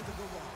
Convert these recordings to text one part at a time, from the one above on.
to the garage.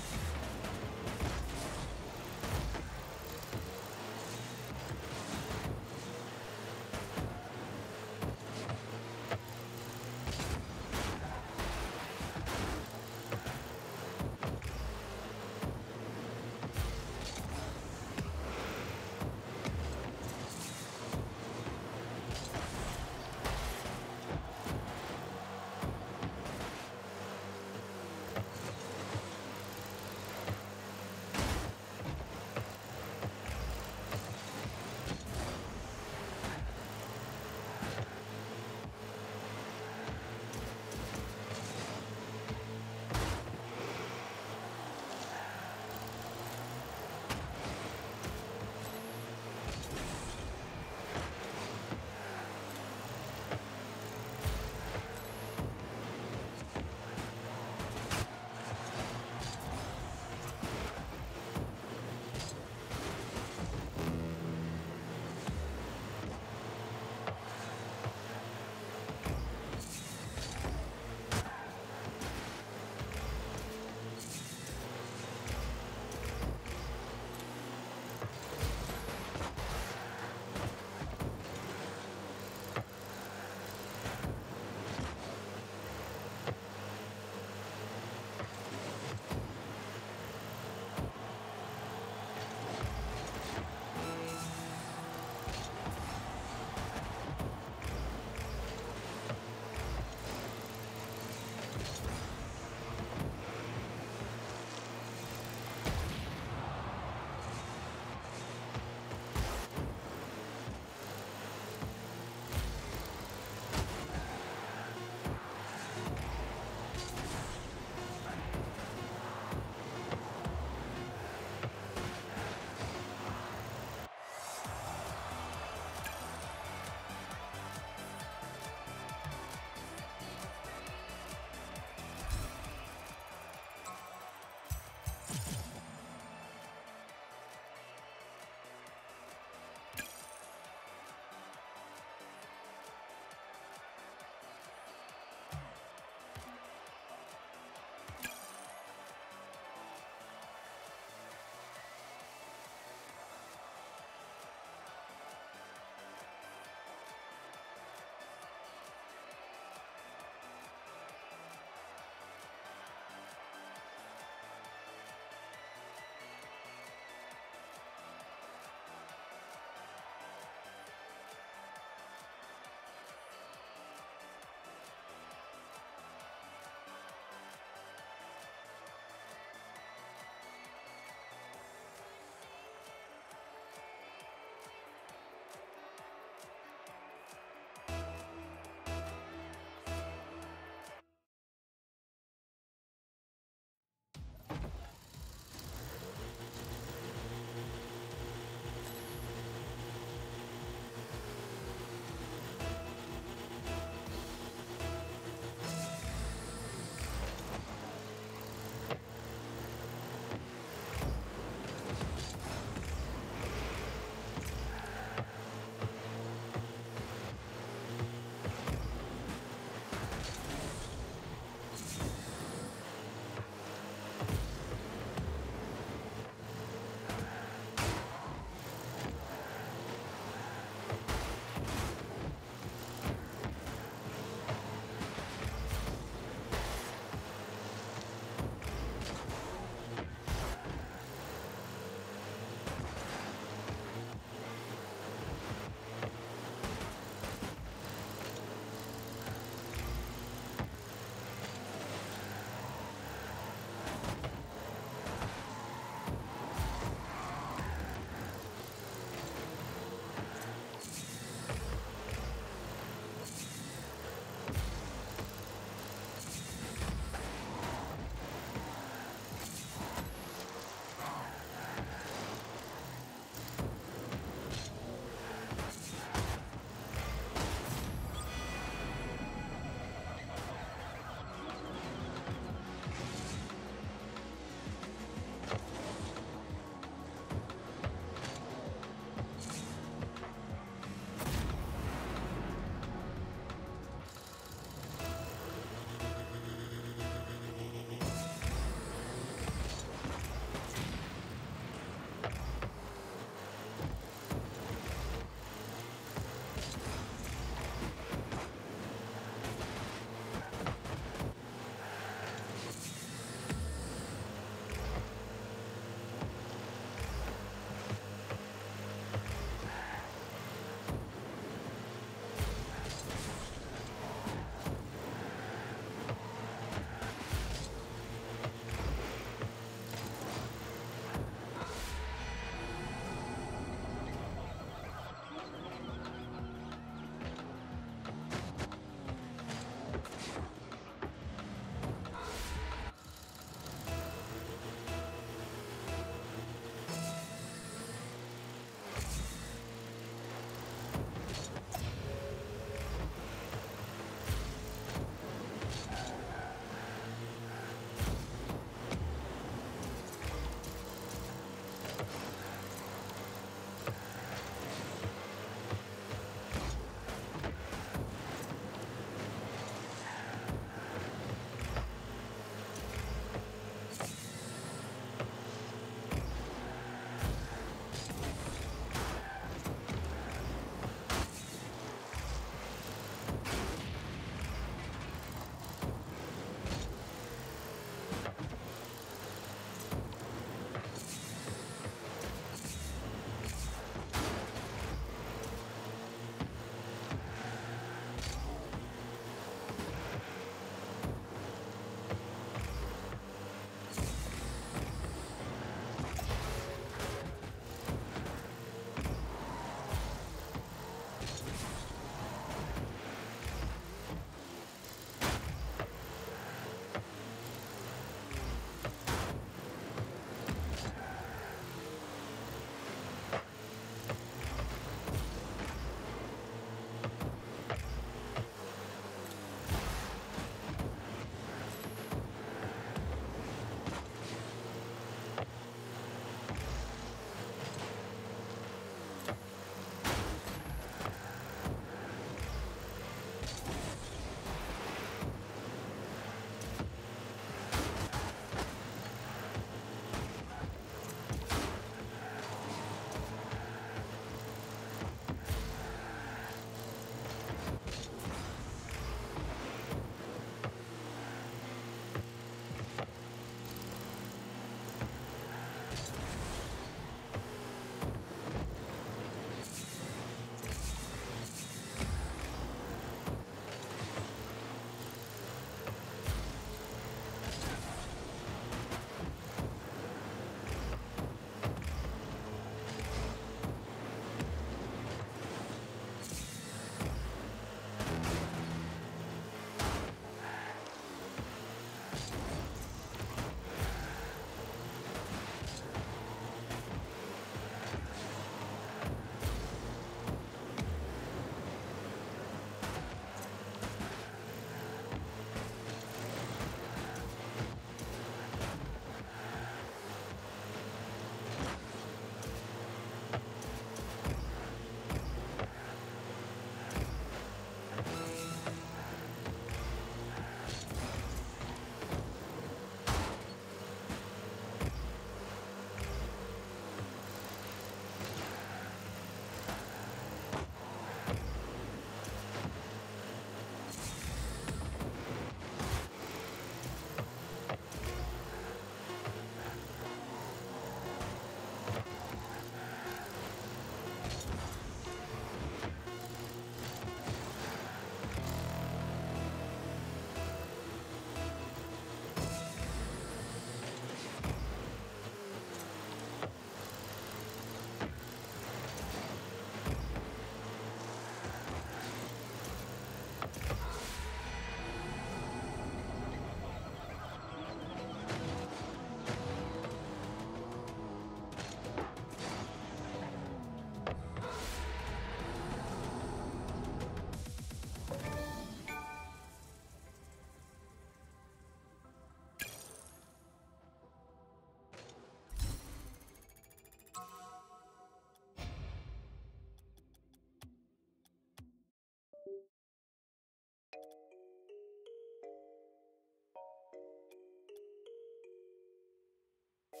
By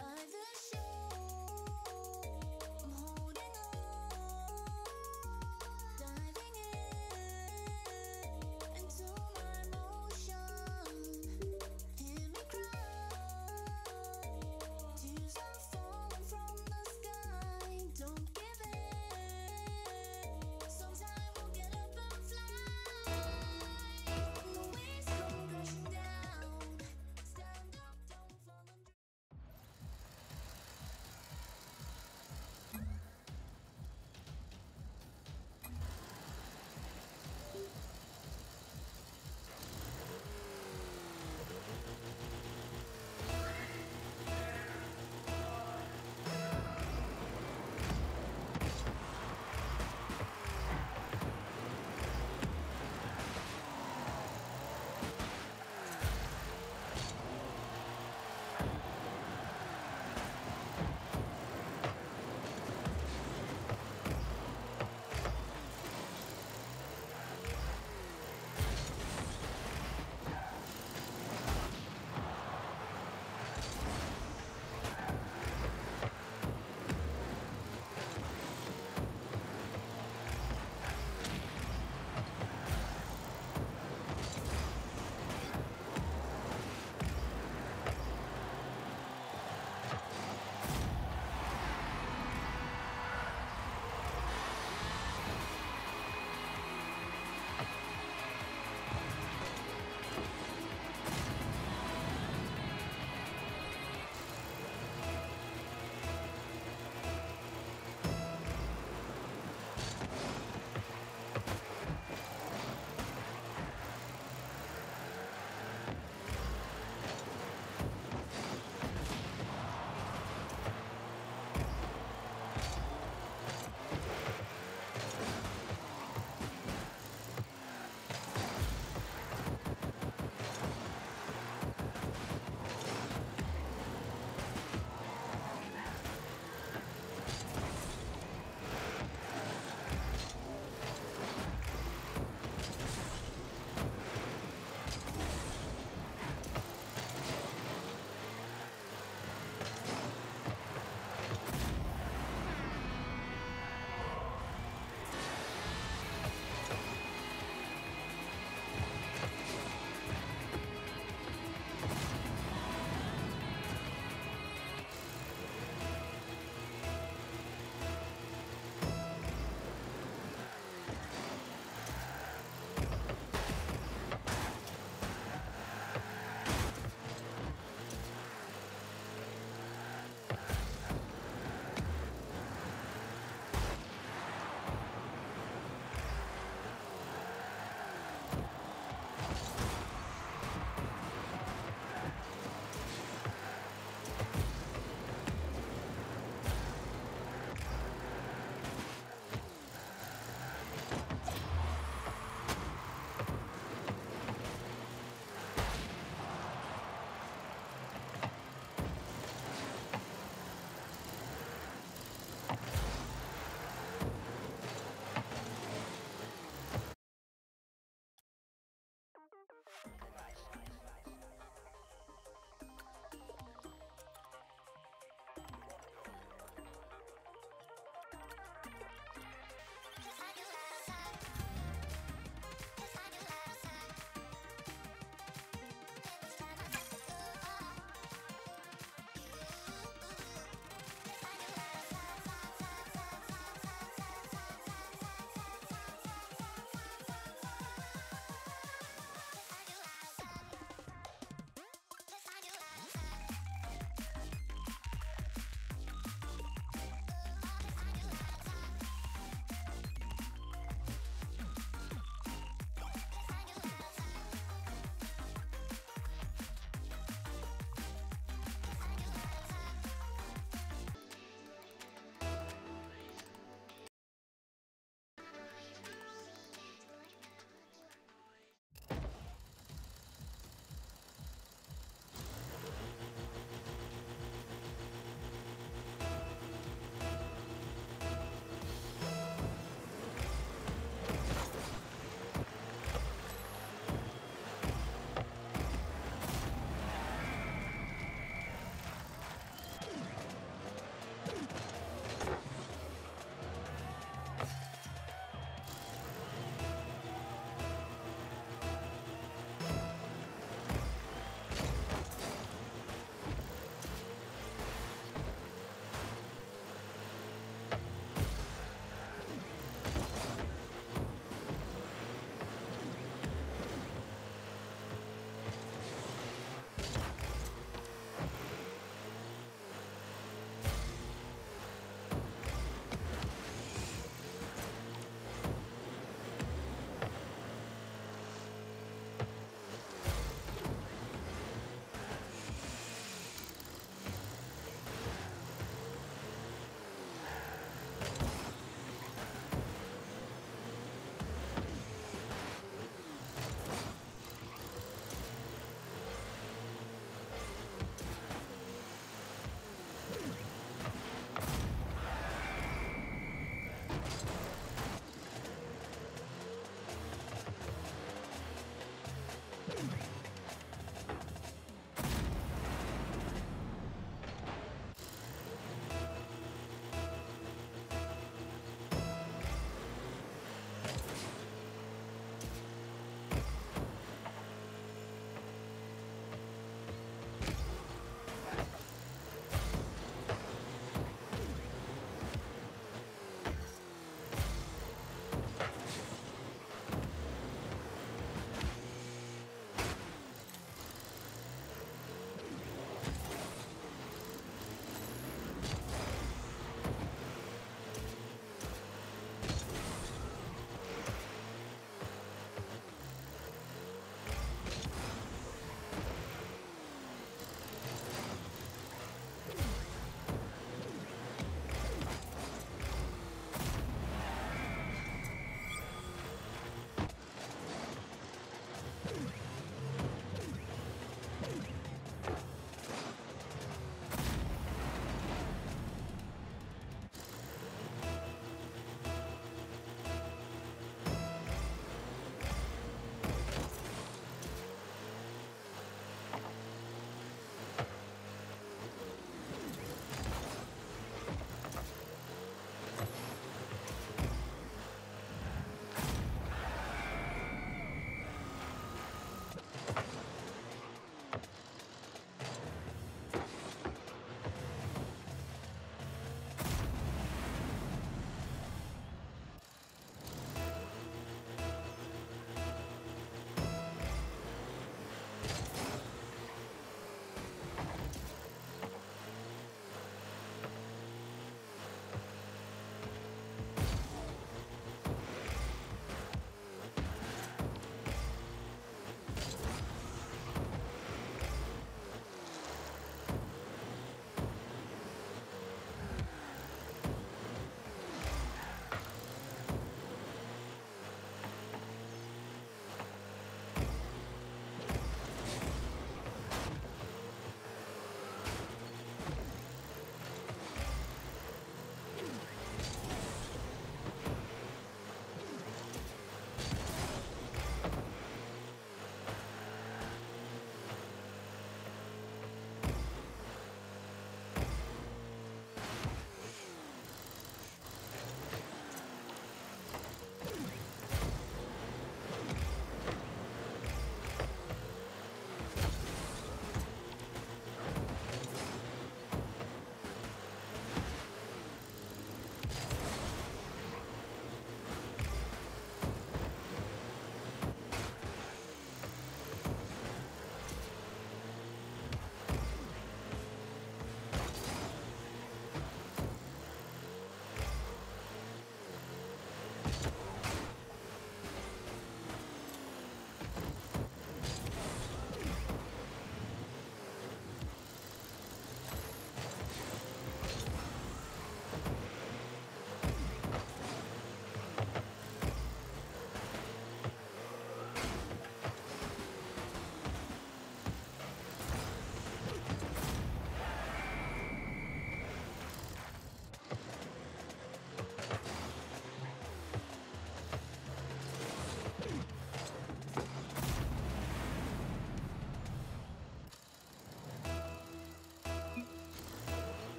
the